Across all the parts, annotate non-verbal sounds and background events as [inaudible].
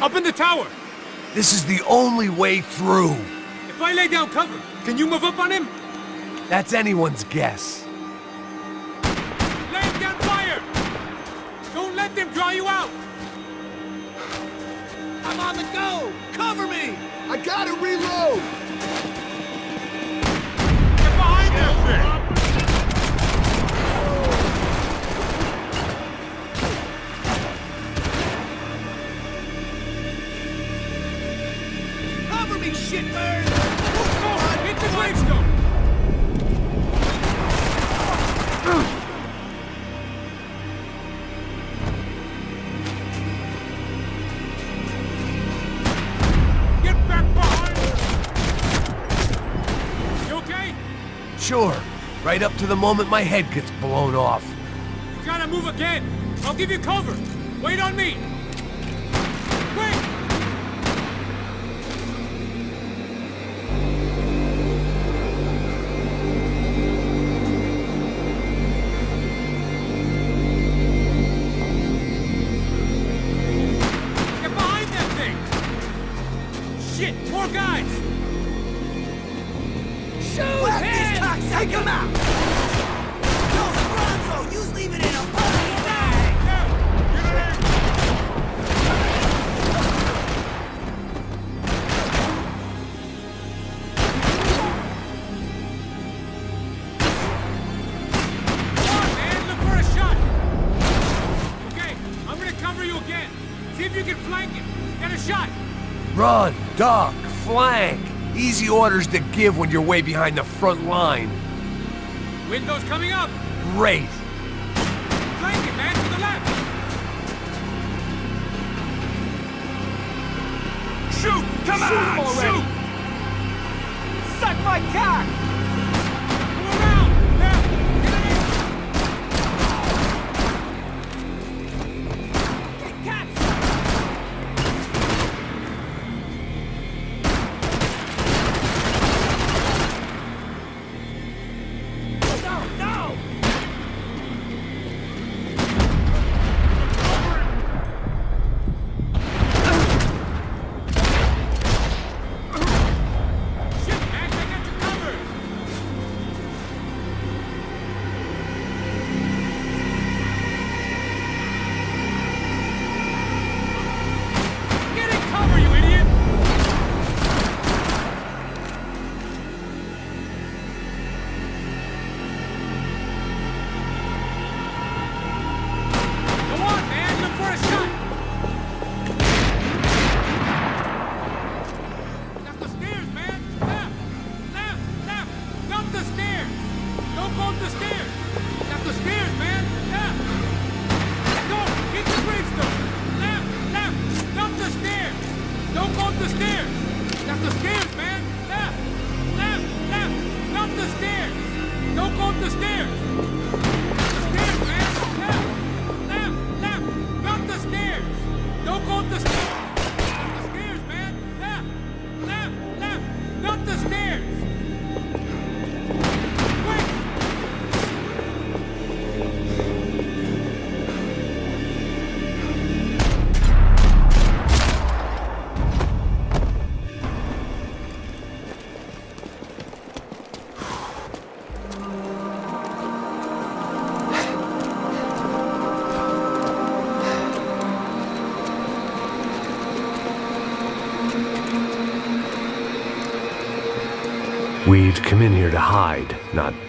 Up in the tower! This is the only way through. If I lay down cover, can you move up on him? That's anyone's guess. Laying down fire! Don't let them draw you out! I'm on the go! Cover me! I gotta reload! Get behind them! Me, shitbird! Go! Hit the gravestone! Get back behind! You okay? Sure, right up to the moment my head gets blown off. You gotta move again. I'll give you cover. Wait on me. Flank it. Get a shot. Run, duck, flank. Easy orders to give when you're way behind the front line. Window's coming up. Great. Flank it, man, to the left. Shoot! Come on! Shoot! Suck my cock!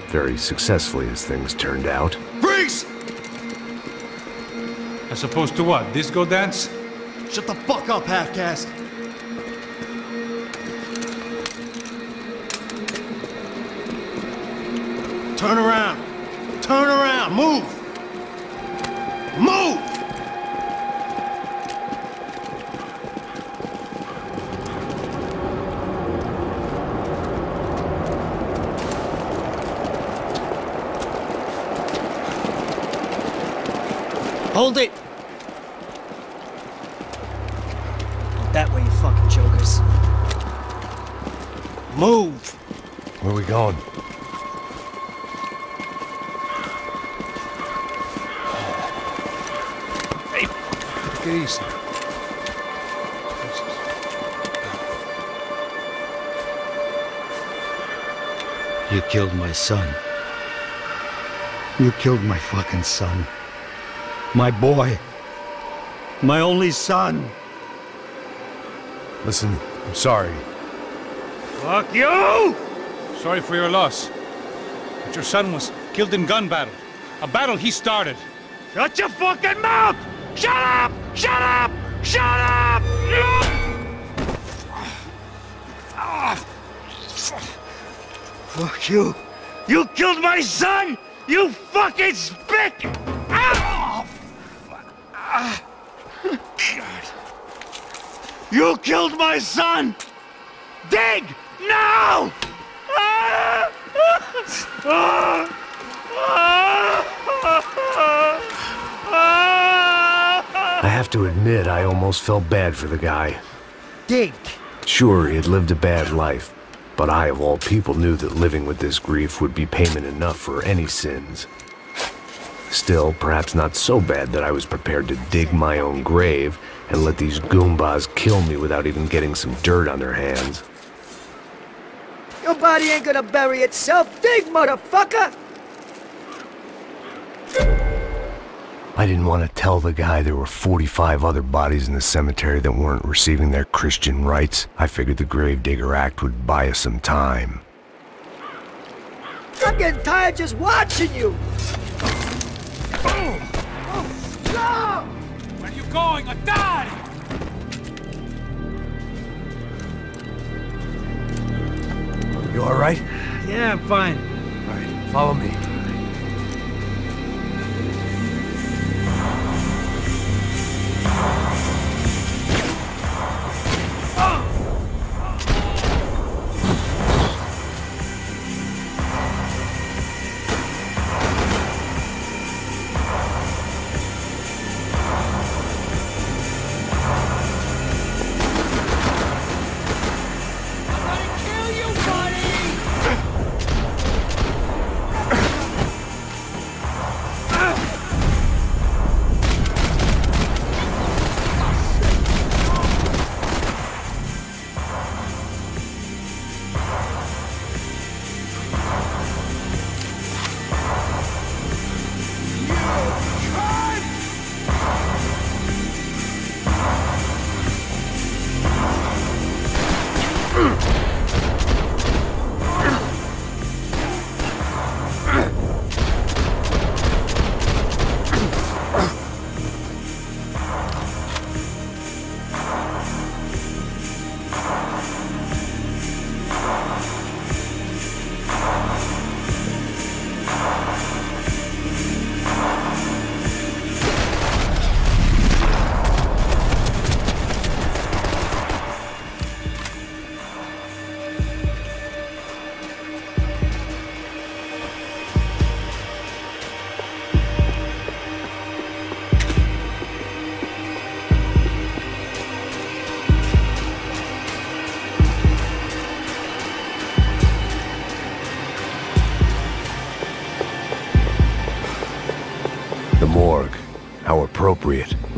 Very successfully as things turned out. Freeze! As opposed to what? Disco dance? Shut the fuck up, half-caste! You killed my son. You killed my fucking son. My boy. My only son. Listen, I'm sorry. Fuck you! Sorry for your loss. But your son was killed in gun battle. A battle he started. Shut your fucking mouth! Shut up! Shut up! Shut up! Fuck you! You killed my son! You fucking spick! Ah! God. You killed my son! Dig! Now! Ah! Ah! I have to admit, I almost felt bad for the guy. Dig! Sure, he had lived a bad life, but I, of all people, knew that living with this grief would be payment enough for any sins. Still, perhaps not so bad that I was prepared to dig my own grave and let these Goombas kill me without even getting some dirt on their hands. Your body ain't gonna bury itself. Dig, motherfucker! I didn't want to tell the guy there were 45 other bodies in the cemetery that weren't receiving their Christian rites. I figured the Gravedigger Act would buy us some time. I'm getting tired just watching you. Oh, no! Where are you going? I die! You alright? Yeah, I'm fine. Alright, follow me. Appropriate.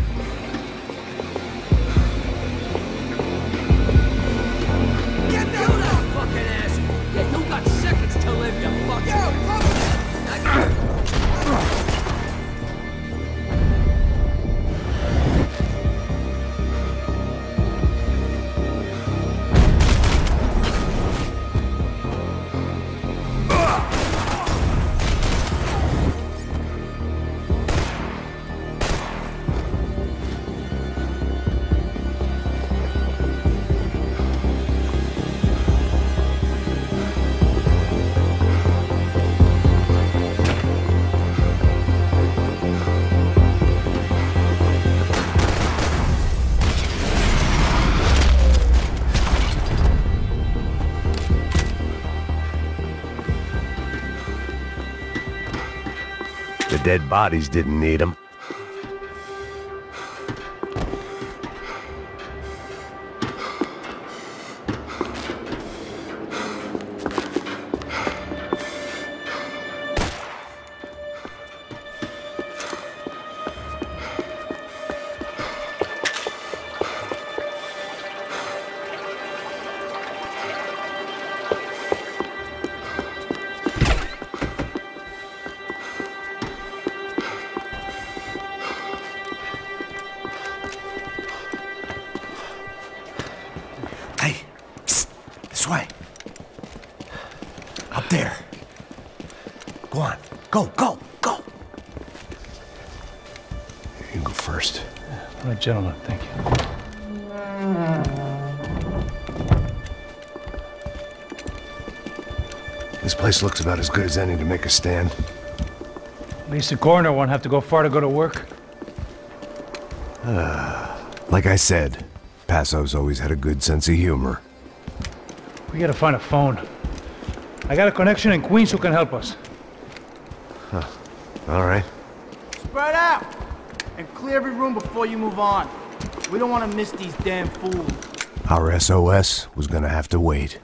Dead bodies didn't need them. This way. Up there. Go on. Go, go, go. You go first. All right, gentlemen, thank you. This place looks about as good as any to make a stand. At least the coroner won't have to go far to go to work. [sighs] Like I said, Passos always had a good sense of humor. We gotta find a phone. I got a connection in Queens who can help us. All right. Spread out! And clear every room before you move on. We don't want to miss these damn fools. Our SOS was gonna have to wait.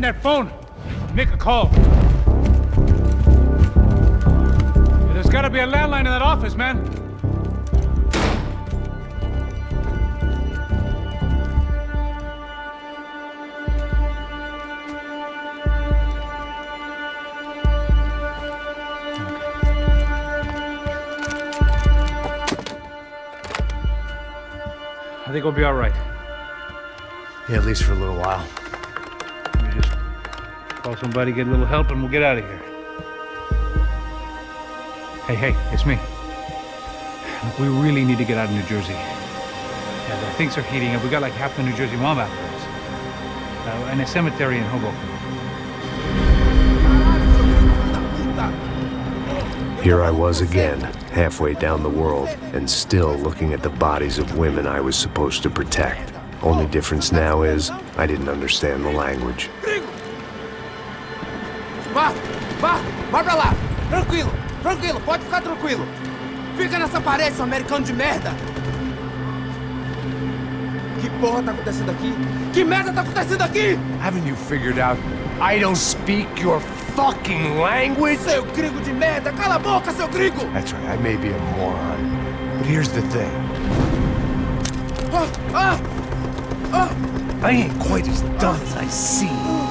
Find that phone. Make a call. There's gotta be a landline in that office, man. I think we'll be all right. Yeah, at least for a little while. Call somebody, get a little help, and we'll get out of here. Hey, hey, it's me. Look, we really need to get out of New Jersey. Things are heating up. We got like half the New Jersey mob after us. Uh, and a cemetery in Hoboken. Here I was again, halfway down the world, and still looking at the bodies of women I was supposed to protect. Only difference now is I didn't understand the language. Vai pra lá. Tranquilo, tranquilo, pode ficar tranquilo. Fica nessa parede, seu americano de merda. Que porra tá acontecendo aqui? Que merda tá acontecendo aqui? Haven't you figured out I don't speak your fucking language? Seu gringo de merda, cala a boca, seu gringo! That's right, I may be a moron. But here's the thing. Ah, ah, ah. I ain't quite as dumb as I seem.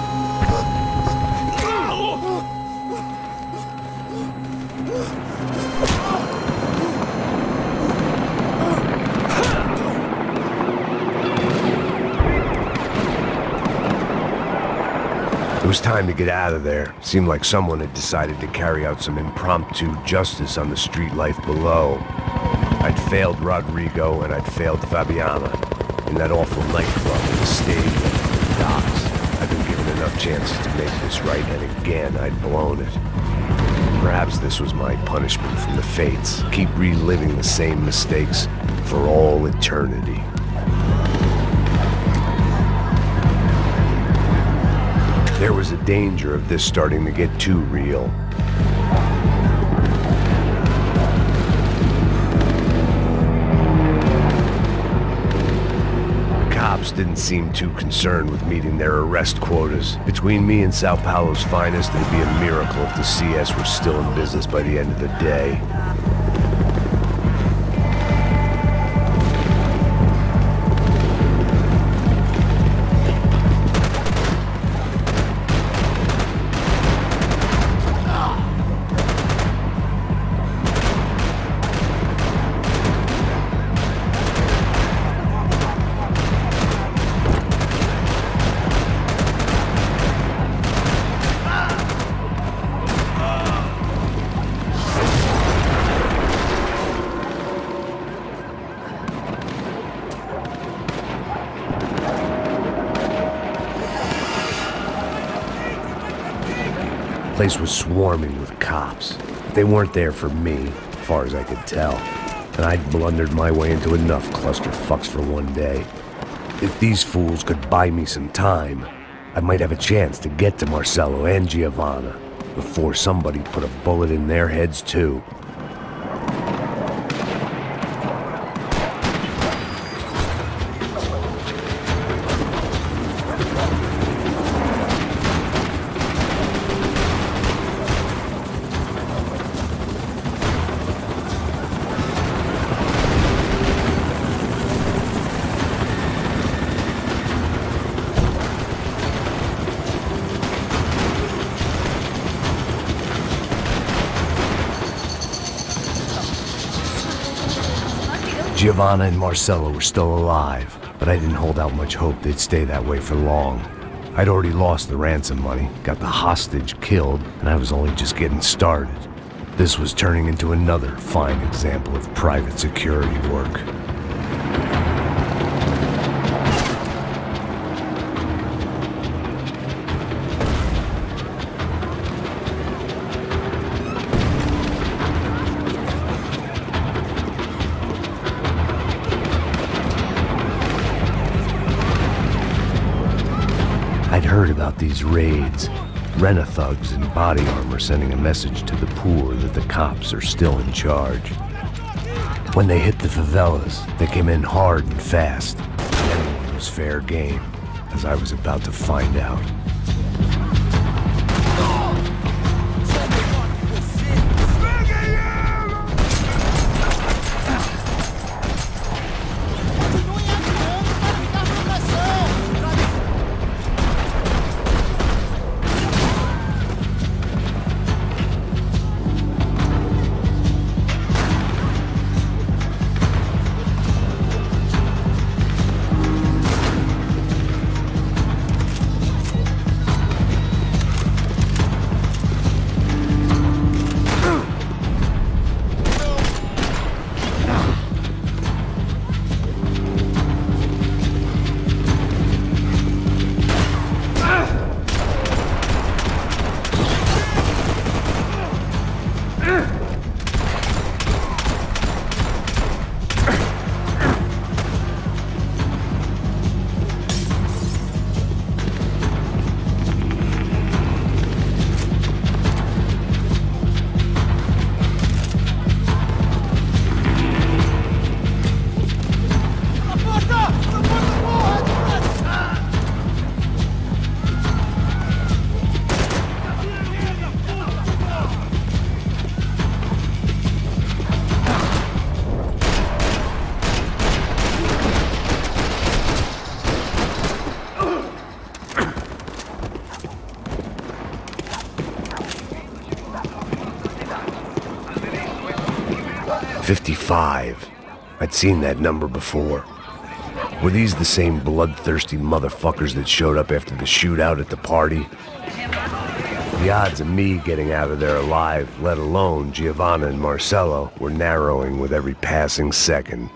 It was time to get out of there. Seemed like someone had decided to carry out some impromptu justice on the street life below. I'd failed Rodrigo and I'd failed Fabiana. In that awful nightclub in the stadium, the docks. I'd been given enough chances to make this right, and again I'd blown it. Perhaps this was my punishment from the fates. Keep reliving the same mistakes for all eternity. There was a danger of this starting to get too real. The cops didn't seem too concerned with meeting their arrest quotas. Between me and Sao Paulo's finest, it'd be a miracle if the CS were still in business by the end of the day. Place was swarming with cops. They weren't there for me, as far as I could tell. And I'd blundered my way into enough clusterfucks for one day. If these fools could buy me some time, I might have a chance to get to Marcelo and Giovanna before somebody put a bullet in their heads too. Giovanna and Marcelo were still alive, but I didn't hold out much hope they'd stay that way for long. I'd already lost the ransom money, got the hostage killed, and I was only just getting started. This was turning into another fine example of private security work. Raids. Rena-thugs in body armor sending a message to the poor that the cops are still in charge. When they hit the favelas, they came in hard and fast. Anyone was fair game, as I was about to find out. Fifty-five. I'd seen that number before. Were these the same bloodthirsty motherfuckers that showed up after the shootout at the party? The odds of me getting out of there alive, let alone Giovanna and Marcelo, were narrowing with every passing second.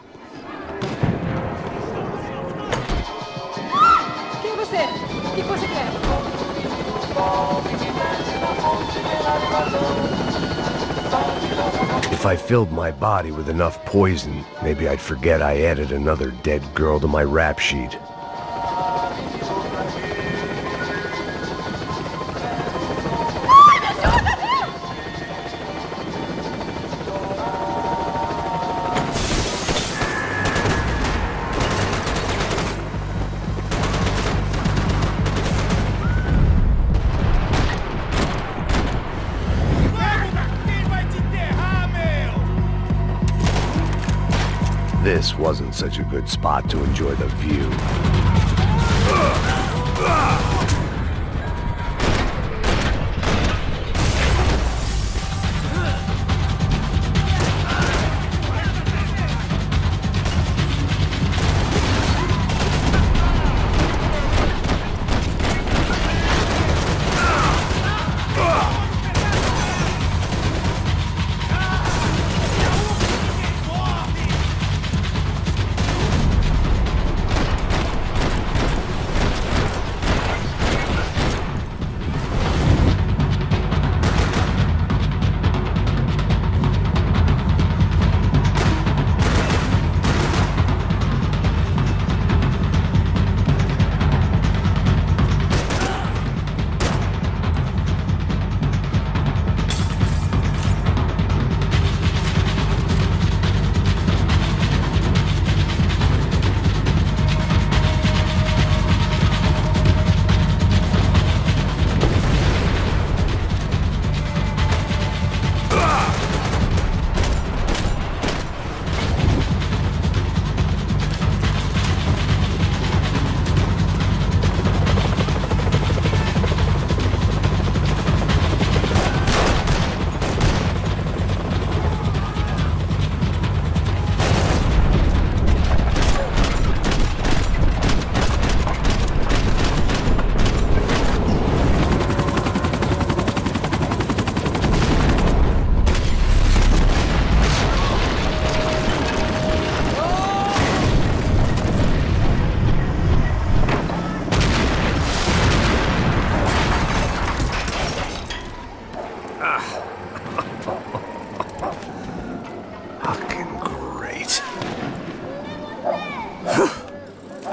I filled my body with enough poison, maybe I'd forget I added another dead girl to my rap sheet. Such a good spot to enjoy the view.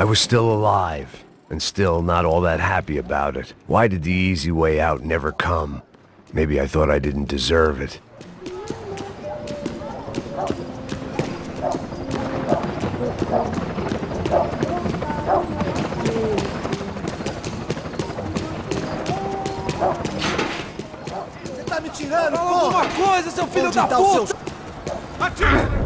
Was still alive, and still not all that happy about it. Why did the easy way out never come? Maybe I thought I didn't deserve it. Você tá me tirando, Fala alguma coisa, seu filho da puta! Atira!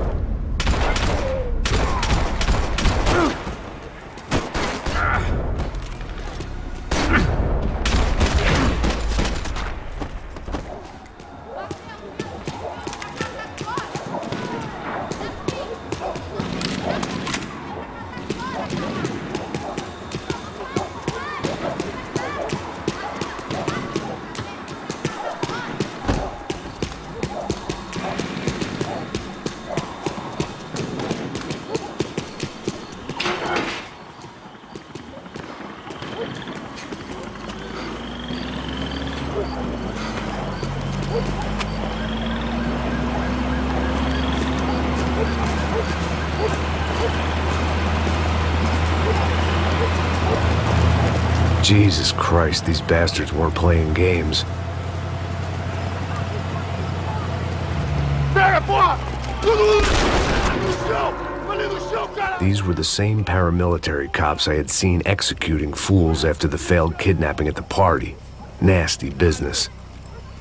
Jesus Christ, these bastards weren't playing games. These were the same paramilitary cops I had seen executing fools after the failed kidnapping at the party. Nasty business.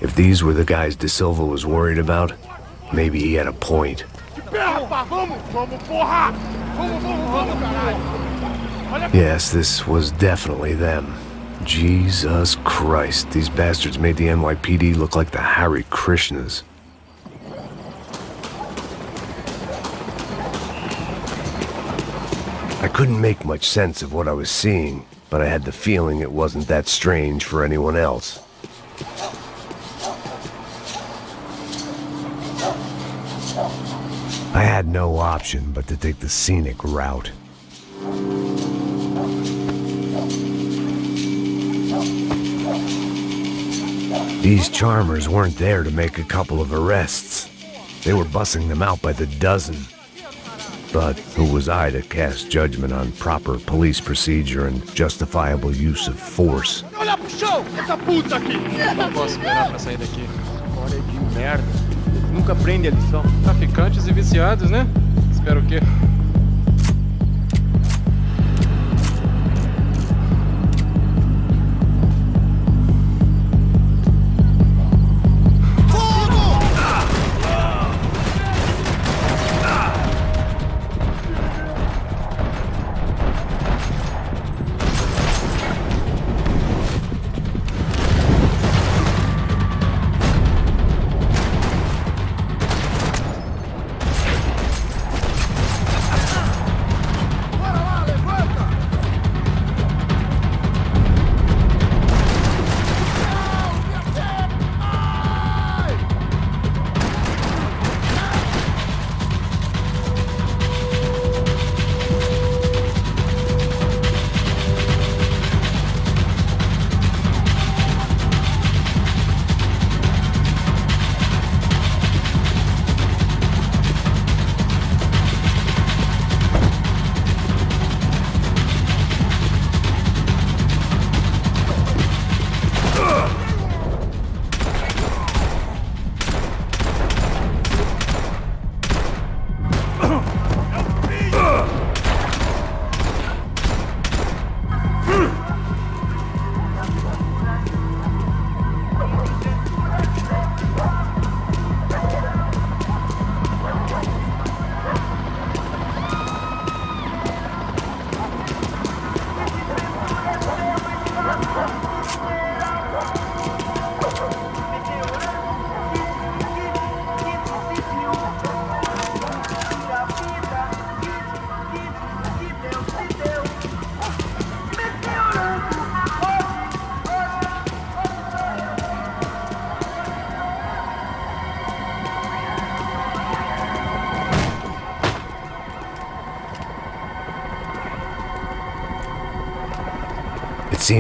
If these were the guys De Silva was worried about, maybe he had a point. Yes, this was definitely them. Jesus Christ, these bastards made the NYPD look like the Hare Krishnas. I couldn't make much sense of what I was seeing, but I had the feeling it wasn't that strange for anyone else. I had no option but to take the scenic route. These charmers weren't there to make a couple of arrests. They were bussing them out by the dozen. But who was I to cast judgment on proper police procedure and justifiable use of force? Olha pro chão! Essa puta aqui! Não posso esperar pra sair daqui. Olha de merda. Eles nunca aprendem a lição. Traficantes e viciados, né? Espero o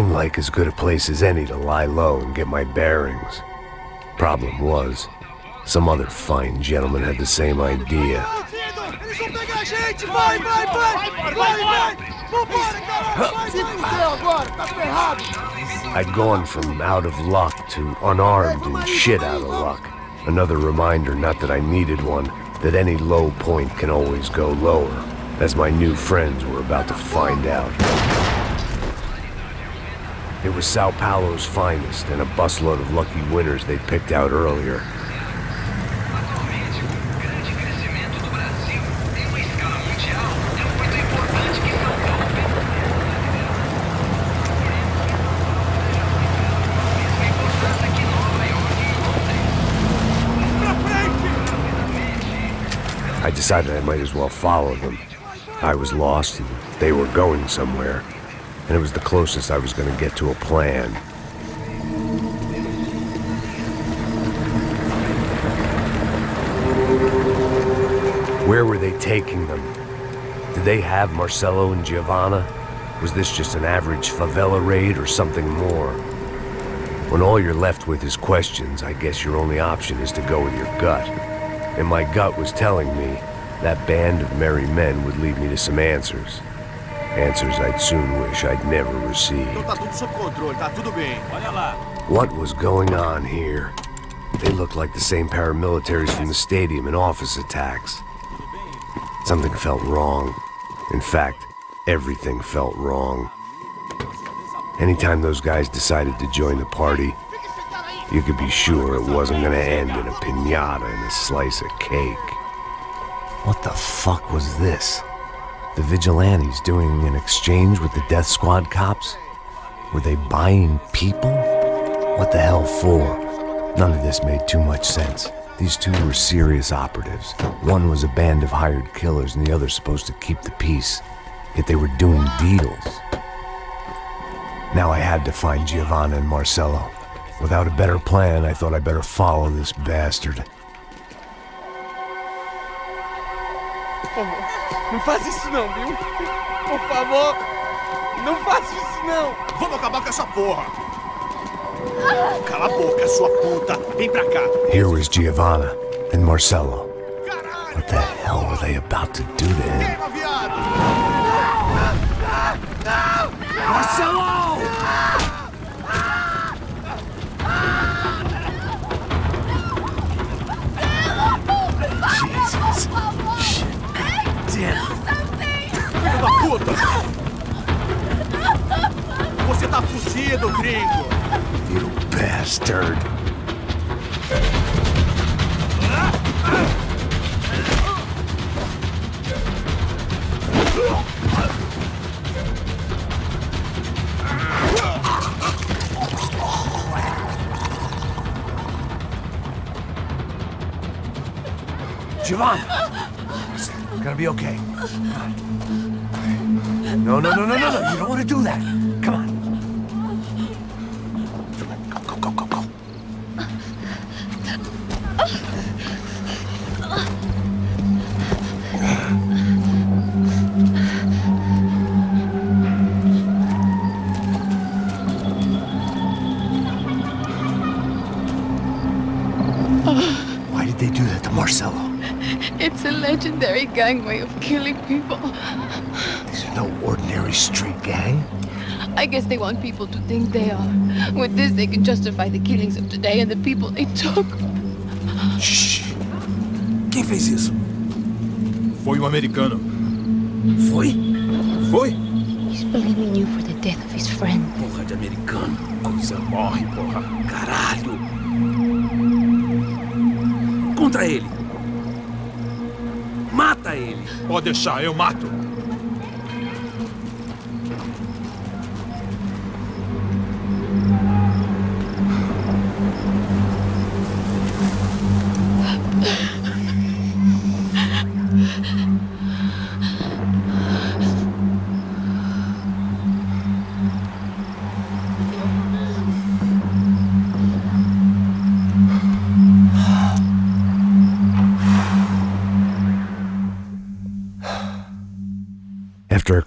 seemed like as good a place as any to lie low and get my bearings. Problem was, some other fine gentleman had the same idea. I'd gone from out of luck to unarmed and shit out of luck. Another reminder, not that I needed one, that any low point can always go lower, as my new friends were about to find out. It was Sao Paulo's finest and a busload of lucky winners they'd picked out earlier. I decided I might as well follow them. I was lost and they were going somewhere, and it was the closest I was going to get to a plan. Where were they taking them? Did they have Marcelo and Giovanna? Was this just an average favela raid or something more? When all you're left with is questions, I guess your only option is to go with your gut. And my gut was telling me that band of merry men would lead me to some answers. Answers I'd soon wish I'd never received. Tá tudo sob controle, tá tudo bem. Olha lá. What was going on here? They looked like the same paramilitaries from the stadium in office attacks. Something felt wrong. In fact, everything felt wrong. Anytime those guys decided to join the party, you could be sure it wasn't gonna end in a pinata and a slice of cake. What the fuck was this? The vigilantes doing an exchange with the death squad cops? Were they buying people? What the hell for? None of this made too much sense. These two were serious operatives. One was a band of hired killers, and the other supposed to keep the peace. Yet they were doing deals. Now I had to find Giovanna and Marcelo. Without a better plan, I thought I'd better follow this bastard. Não faz isso não, viu? Por favor, não faça isso não! Vamos acabar com essa porra. Cala a boca, sua puta. Vem pra cá. Here was Giovanna and Marcello. What the hell were they about to do to him? Marcelo! Jesus. Filho da puta. Você tá fudido, gringo. You bastard. Giovanna! It's gonna be okay. No, no, no, no, no, no. You don't want to do that. Gang way of killing people. These are no ordinary street gang. I guess they want people to think they are. With this, they can justify the killings of today and the people they took. Shh. Quem fez isso? Foi um americano. Foi? Foi? He's blaming you for the death of his friend. Porra de americano. Coisa morre, porra. Caralho. Contra ele. Mata ele. Pode deixar, eu mato.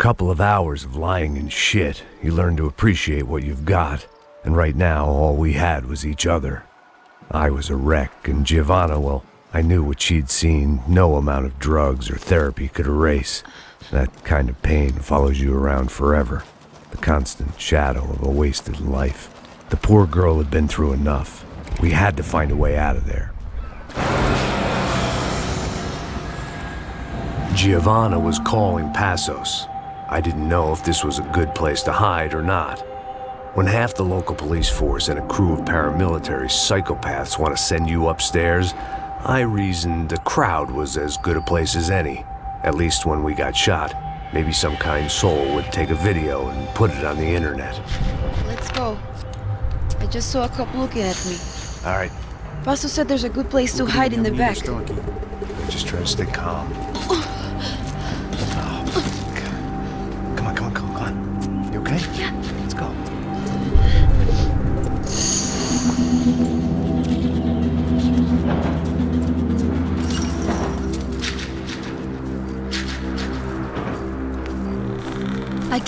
Couple of hours of lying in shit, you learn to appreciate what you've got. And right now, all we had was each other. I was a wreck, and Giovanna, well, I knew what she'd seen, no amount of drugs or therapy could erase. That kind of pain follows you around forever. The constant shadow of a wasted life. The poor girl had been through enough. We had to find a way out of there. Giovanna was calling Passos. I didn't know if this was a good place to hide or not. When half the local police force and a crew of paramilitary psychopaths want to send you upstairs, I reasoned the crowd was as good a place as any. At least when we got shot. Maybe some kind soul would take a video and put it on the internet. Let's go. I just saw a cop looking at me. All right, Passos said there's a good place to hide in the back. just try to stay calm.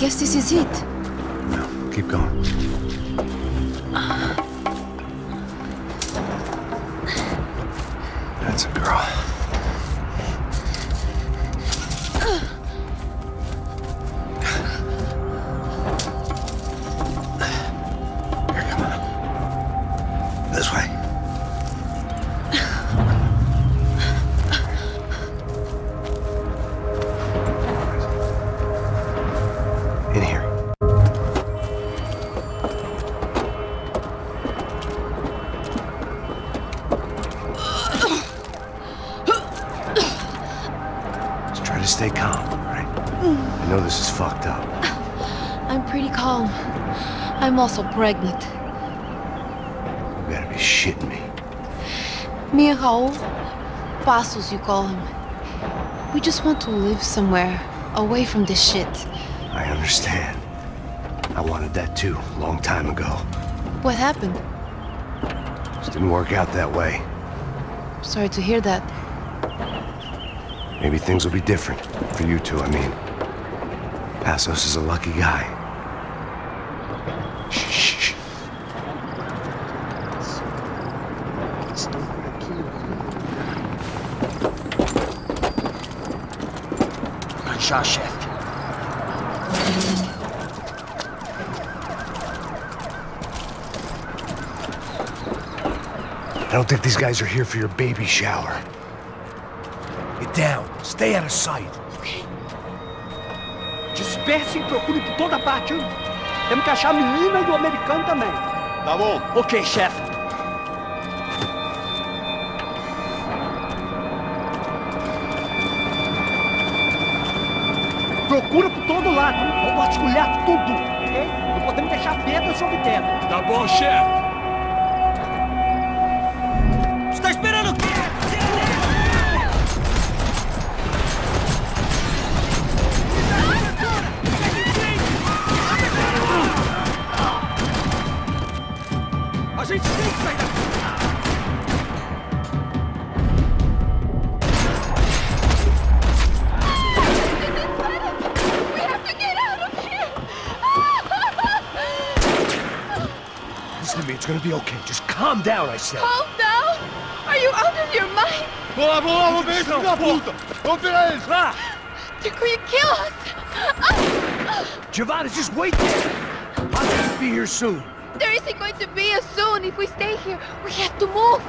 Guess this is it. No, keep going. I'm also pregnant. You gotta be shitting me. Me and Raul, Passos you call him. We just want to live somewhere, away from this shit. I understand. I wanted that too, a long time ago. What happened? Just didn't work out that way. Sorry to hear that. Maybe things will be different. For you two, I mean. Passos is a lucky guy. Já, chefe. I don't think these guys are here for your baby shower. Get down. Stay out of sight. Disperse e procure por toda parte. Temos que achar a menina e o americano também. Tá bom. Ok, chefe. Vasculhar tudo, ok? Não podemos deixar pedra sobre pedra. Tá bom, chefe. Filho da puta. Vamos pegar eles. Lá. They're going to kill us! Giovanna, just wait there. Passos will be here soon. There isn't going to be a soon if we stay here. We have to move.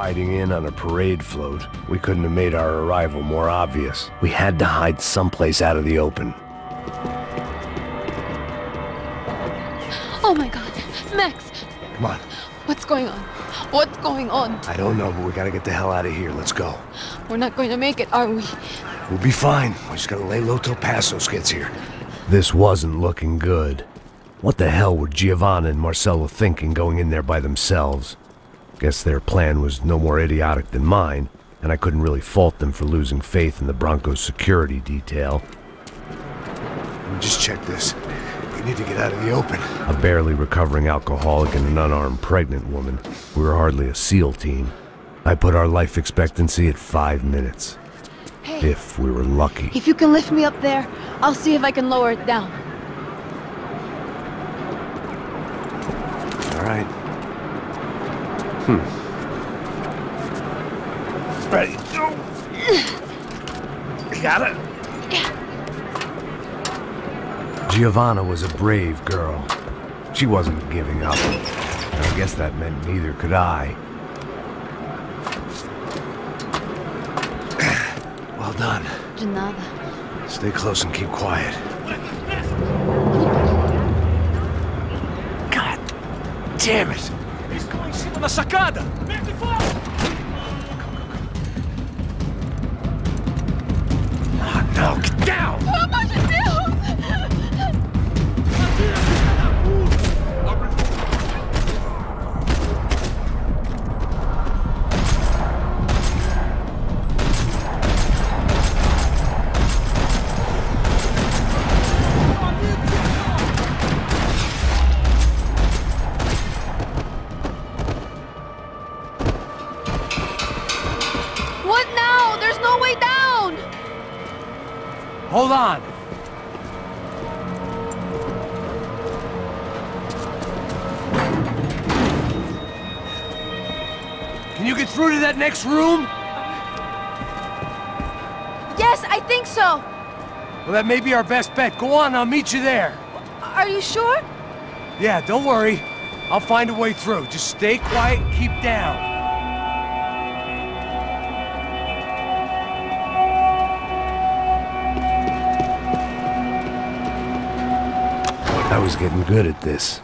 Riding in on a parade float, we couldn't have made our arrival more obvious. We had to hide someplace out of the open. Oh my god. Max, Come on. what's going on? What's going on? I don't know, but we gotta get the hell out of here. Let's go. We're not going to make it, are we? We'll be fine. We just gotta lay low till Passos gets here. This wasn't looking good. What the hell were Giovanna and Marcelo thinking going in there by themselves? Guess their plan was no more idiotic than mine, and I couldn't really fault them for losing faith in the Brancos security detail. Let me just check this. We need to get out of the open. A barely recovering alcoholic and an unarmed pregnant woman. We were hardly a SEAL team. I put our life expectancy at five minutes. Hey, If we were lucky. if you can lift me up there, I'll see if I can lower it down. All right. Hmm. Ready? Go. You got it? Giovanna was a brave girl. She wasn't giving up. And I guess that meant neither could I. [clears throat] Well done. De nada. Stay close and keep quiet. God damn it! na sacada! That may be our best bet. Go on, I'll meet you there. Are you sure? Yeah, don't worry. I'll find a way through. Just stay quiet and keep down. I was getting good at this.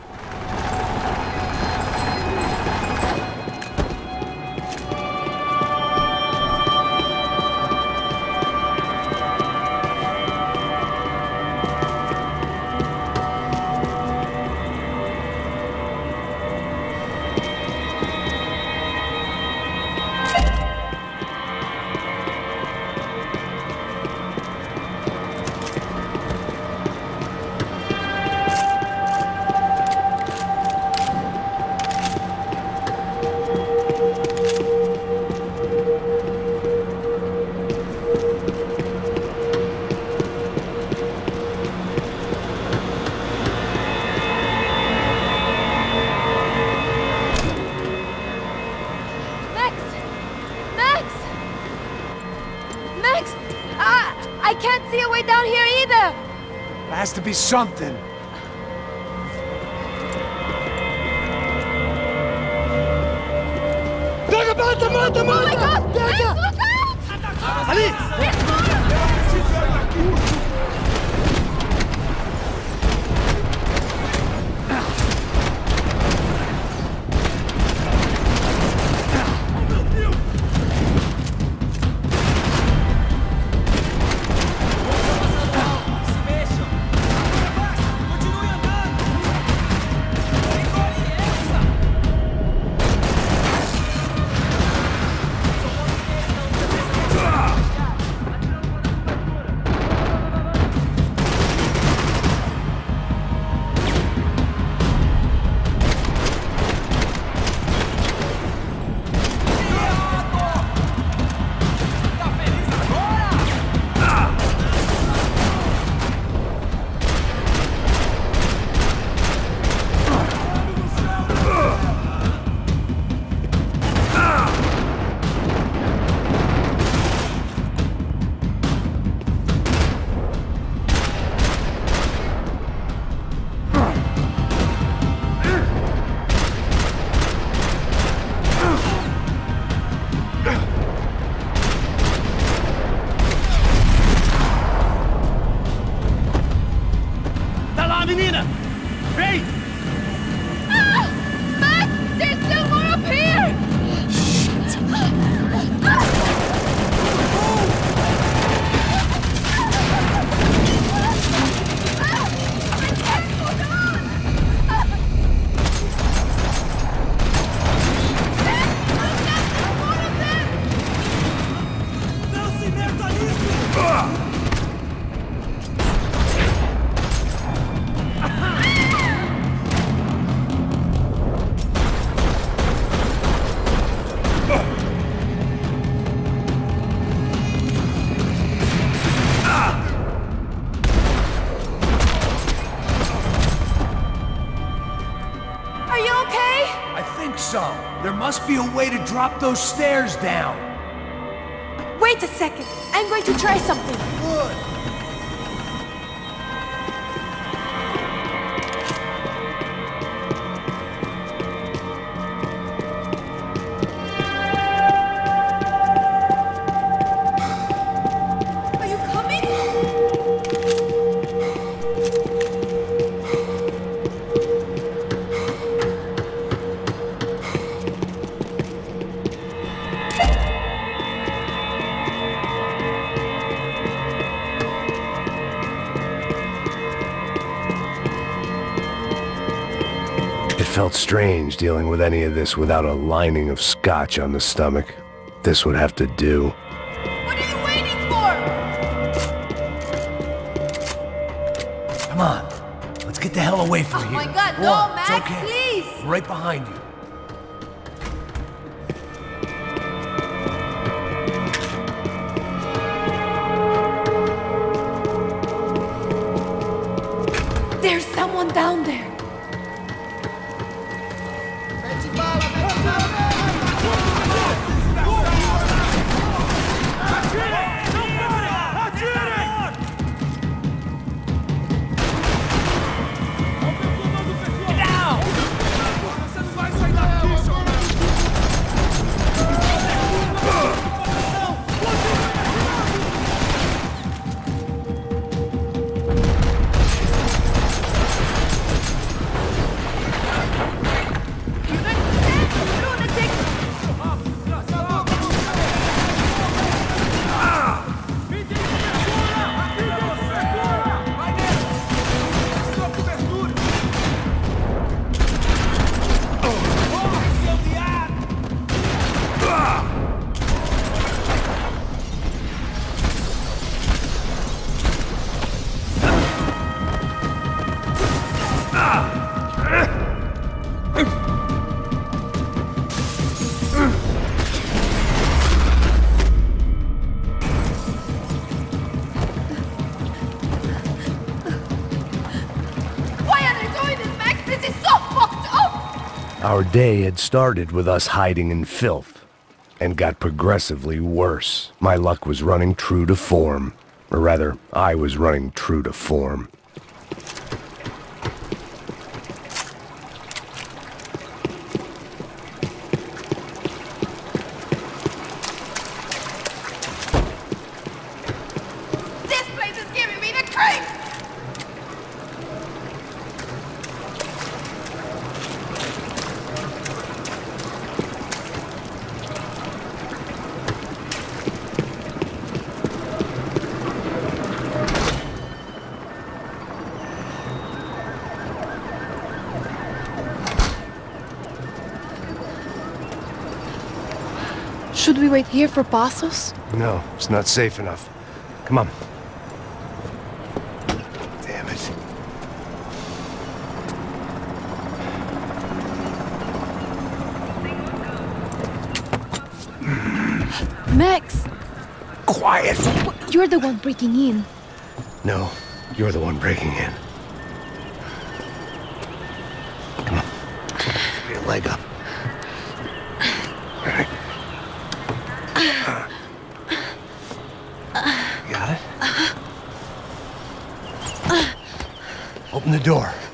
To be something. Droga, mata, mata, mata! Pega! Ali! Be a way to drop those stairs down. Wait a second. I'm going to try something. Strange dealing with any of this without a lining of scotch on the stomach. This would have to do. What are you waiting for? Come on. Let's get the hell away from Oh here. my God, Go no, on, it's Max, okay. please. Right behind you. Our day had started with us hiding in filth and got progressively worse. My luck was running true to form. Or rather, I was running true to form. Should we wait here for Passos? No, it's not safe enough. Come on. Damn it. Max! Quiet! You're the one breaking in. No, you're the one breaking in. Come on. Give me a leg up. All right. You got it? Open the door.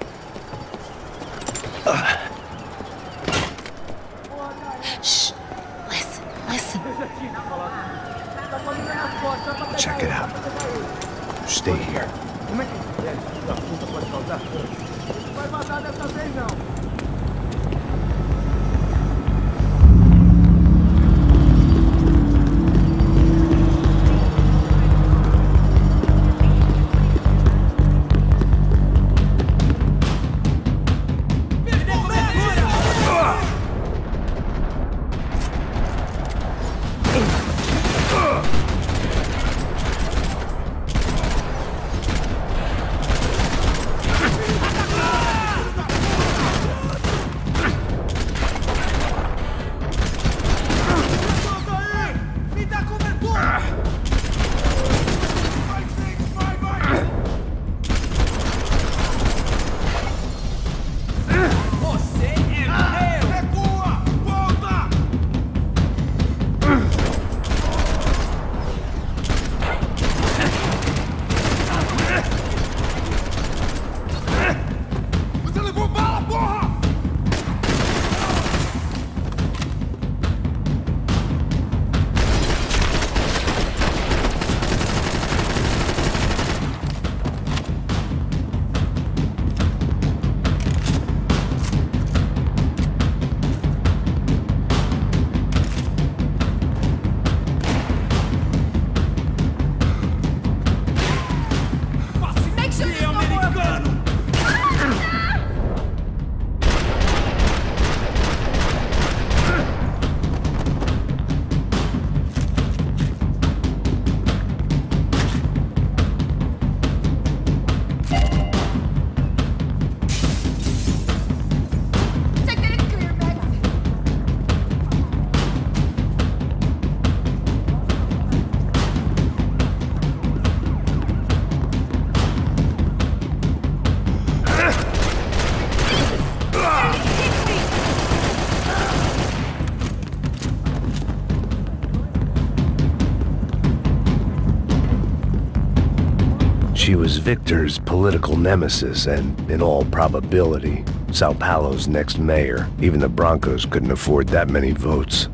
Was Victor's political nemesis and, in all probability, Sao Paulo's next mayor. Even the Brancos couldn't afford that many votes.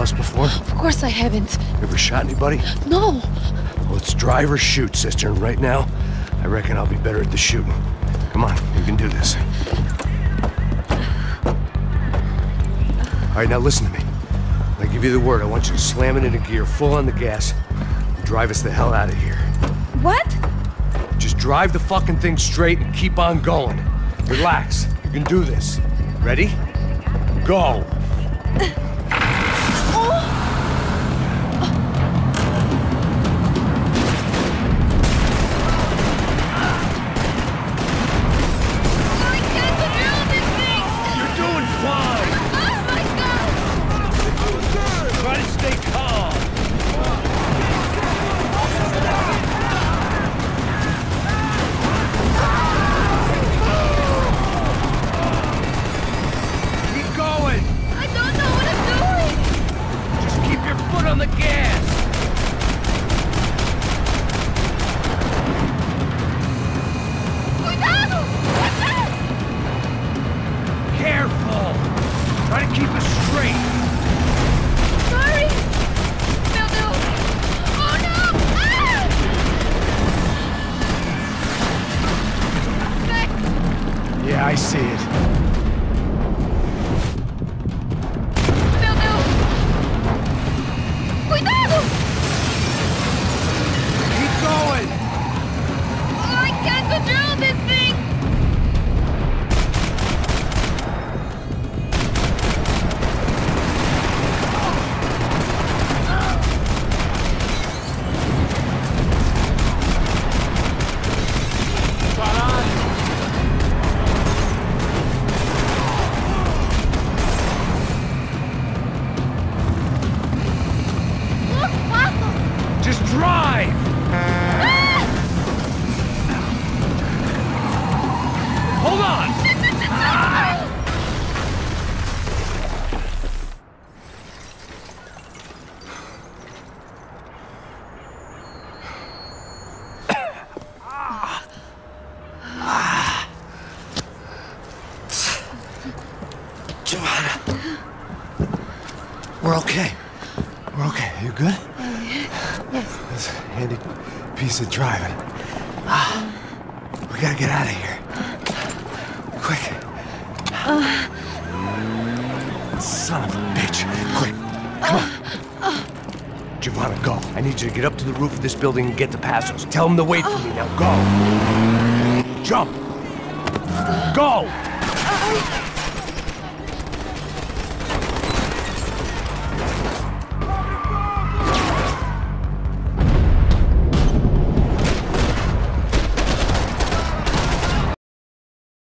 Bus before? Of course I haven't. Ever shot anybody? No! Well, it's drive or shoot, sister, and right now, I reckon I'll be better at the shooting. Come on, you can do this. All right, now listen to me. When I give you the word, I want you to slam it into gear, full on the gas, and drive us the hell out of here. What? Just drive the fucking thing straight and keep on going. Relax. You can do this. Ready? Go. Driving. Ah, we gotta get out of here. Quick. Son of a bitch. Quick. Come on. Giovanna, go. I need you to get up to the roof of this building and get the Passos. Tell them to wait for me. Now go. Jump. Go.